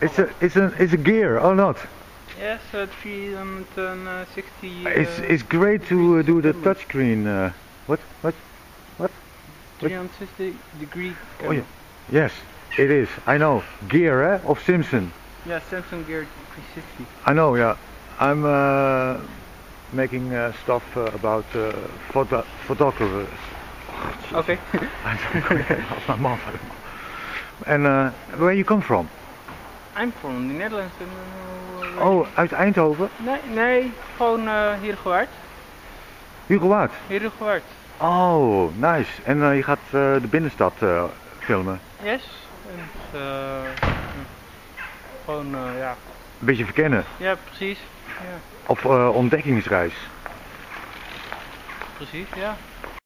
It's a, it's a, it's a gear or not? Yes, at 360. It's, uh, it's great to uh, do the touchscreen. Uh, what? What? 360 degree. Oh yeah. Yes, it is. I know. Gear, eh? Of Samsung. Yeah, Samsung Gear 360. I know, yeah. I'm uh, making uh, stuff uh, about uh, photo photographers. Okay. Als mijn man. En uh, where you come from? I'm from the Netherlands. And, where- Oh, uit Eindhoven? Nee, nee, gewoon uh, Heergewaard. Hugo Waard. Heergewaard. Oh, nice. En uh, je gaat uh, de binnenstad filmen. Yes. En, gewoon, ja. Een beetje verkennen. Ja, precies. Ja, Of ontdekkingsreis. precies, ja.